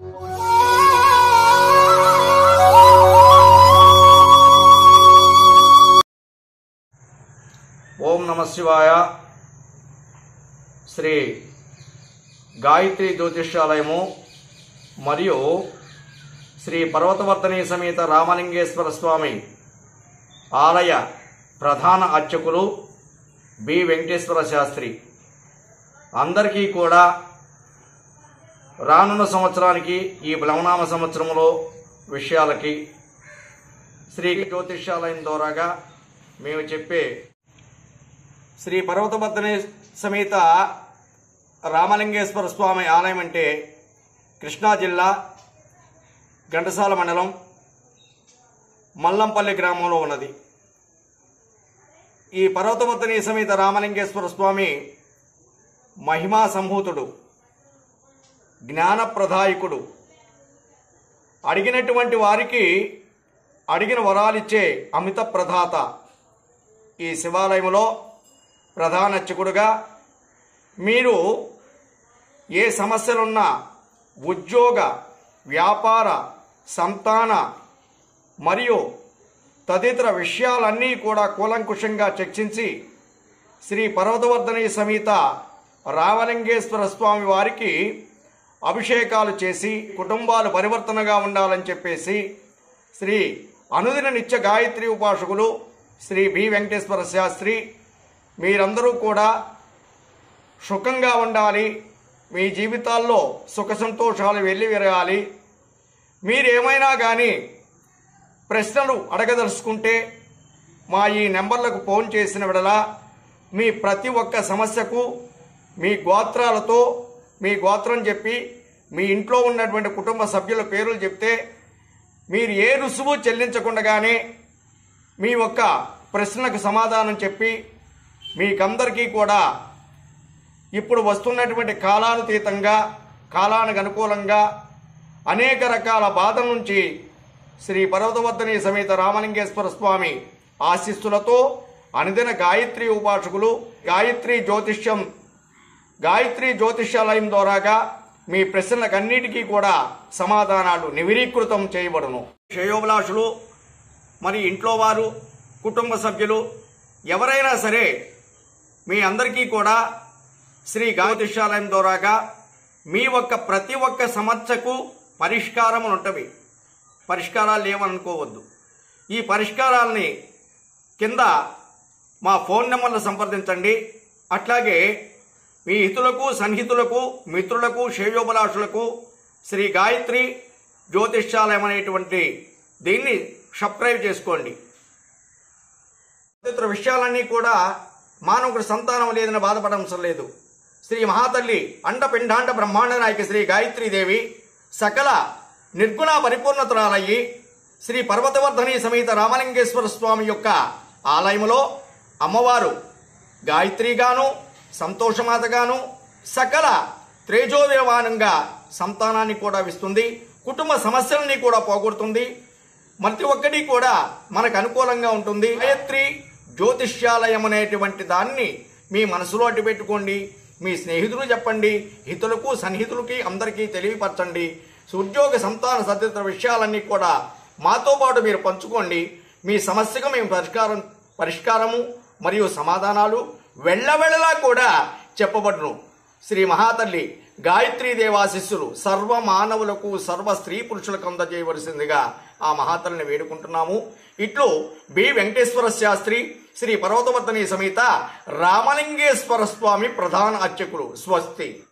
ఓం నమ శివాయ. శ్రీ గాయత్రి జ్యోతిష్యాలయము మరియు శ్రీ పర్వతవర్ధని సమేత రామలింగేశ్వర స్వామి ఆలయ ప్రధాన అర్చకులు బి వెంకటేశ్వర శాస్త్రి. అందరికీ కూడా రానున్న సంవత్సరానికి ఈ బ్రహ్మనామ సంవత్సరంలో విషయాలకి శ్రీ జ్యోతిష్యాలయం ద్వారాగా మేము చెప్పే శ్రీ పర్వతబద్ధని సమేత రామలింగేశ్వర స్వామి ఆలయం అంటే కృష్ణా జిల్లా ఘంటసాల మండలం మల్లంపల్లి గ్రామంలో ఉన్నది. ఈ పర్వతబద్ధని సమేత రామలింగేశ్వర స్వామి మహిమా సంభూతుడు. జ్ఞానప్రదాయకుడు. అడిగినటువంటి వారికి అడిగిన వరాలిచ్చే అమిత ప్రధాత ఈ శివాలయంలో ప్రధానర్చకుడుగా మీరు ఏ సమస్యలున్నా ఉద్యోగ వ్యాపార సంతాన మరియు తదితర విషయాలన్నీ కూడా కూలంకుషంగా చర్చించి శ్రీ పర్వతవర్ధని సమేత రామలింగేశ్వర స్వామి వారికి అభిషేకాలు చేసి కుటుంబాలు పరివర్తనగా ఉండాలని చెప్పేసి శ్రీ అనుదిన నిత్య గాయత్రి ఉపాసకులు శ్రీ బి వెంకటేశ్వర శాస్త్రి మీరందరూ కూడా సుఖంగా ఉండాలి. మీ జీవితాల్లో సుఖ సంతోషాలు వెళ్ళి విరగాలి. మీరేమైనా కానీ ప్రశ్నలు అడగదలుచుకుంటే మా ఈ నెంబర్లకు ఫోన్ చేసిన విడలా మీ ప్రతి ఒక్క సమస్యకు మీ గోత్రాలతో మీ గోత్రం చెప్పి మీ ఇంట్లో ఉన్నటువంటి కుటుంబ సభ్యుల పేర్లు చెప్తే మీరు ఏ రుసుము చెల్లించకుండానే మీ ఒక్క ప్రశ్నలకు సమాధానం చెప్పి మీకందరికీ కూడా ఇప్పుడు వస్తున్నటువంటి కాలానుతీతంగా కాలానికి అనుకూలంగా అనేక రకాల బాధల నుంచి శ్రీ పర్వతవర్ధని సమేత రామలింగేశ్వర స్వామి ఆశీస్సులతో అనుదిన గాయత్రి ఉపాసకులు గాయత్రి జ్యోతిష్యం గాయత్రి జ్యోతిష్యాలయం ద్వారాగా మీ ప్రశ్నలకన్నిటికీ కూడా సమాధానాలు నివిరీకృతం చేయబడును. శ్రేయోభిలాషులు మరి ఇంట్లో వారు కుటుంబ సభ్యులు ఎవరైనా సరే మీ అందరికీ కూడా శ్రీ గాయత్రిశాలయం ద్వారాగా మీ ఒక్క ప్రతి ఒక్క సమస్యకు పరిష్కారములు ఉంటవి. పరిష్కారాలు లేవనుకోవద్దు ఈ పరిష్కారాలని కింద మా ఫోన్ నెంబర్లు సంప్రదించండి. అట్లాగే మీ హితులకు సన్నిహితులకు మిత్రులకు శ్రేయోభిలాషులకు శ్రీ గాయత్రి జ్యోతిష్యాలయం అనేటువంటి దీన్ని సబ్స్క్రైబ్ చేసుకోండి. తదితర విషయాలన్నీ కూడా మానవుడికి సంతానం లేదని బాధపడవసరం లేదు. శ్రీ మహాతల్లి అండ పిండాండ బ్రహ్మాండ నాయకి శ్రీ గాయత్రీదేవి సకల నిర్గుణ పరిపూర్ణతురాలయ్యి శ్రీ పర్వతవర్ధని సమేత రామలింగేశ్వర స్వామి యొక్క ఆలయములో అమ్మవారు గాయత్రిగాను సంతోషమాతగాను సకల త్రేజోదేవానంగా సంతానాన్ని కూడా ఇస్తుంది కుటుంబ సమస్యలని కూడా పోగొడుతుంది. ప్రతి ఒక్కటి కూడా మనకు అనుకూలంగా ఉంటుంది. గాయత్రి జ్యోతిష్యాలయం అనేటువంటి దాన్ని మీ మనసులో అడ్డు పెట్టుకోండి. మీ స్నేహితులు చెప్పండి. హితులకు సన్నిహితులకి అందరికీ తెలియపరచండి. ఉద్యోగ సంతాన తదితర విషయాలన్నీ కూడా మాతో పాటు మీరు పంచుకోండి. మీ సమస్యకు మేము పరిష్కారం పరిష్కారము మరియు సమాధానాలు వెళ్ళవెళ్ళలా కూడా చెప్పబడును. శ్రీ మహాతల్లి గాయత్రీ దేవాశిస్సులు సర్వ మానవులకు సర్వ స్త్రీ పురుషులకు అందజేయవలసిందిగా ఆ మహాతల్లిని వేడుకుంటున్నాము. ఇట్లు బి వెంకటేశ్వర శాస్త్రి శ్రీ పర్వతవర్ధని సమేత రామలింగేశ్వర స్వామి ప్రధాన అర్చకులు. స్వస్తి.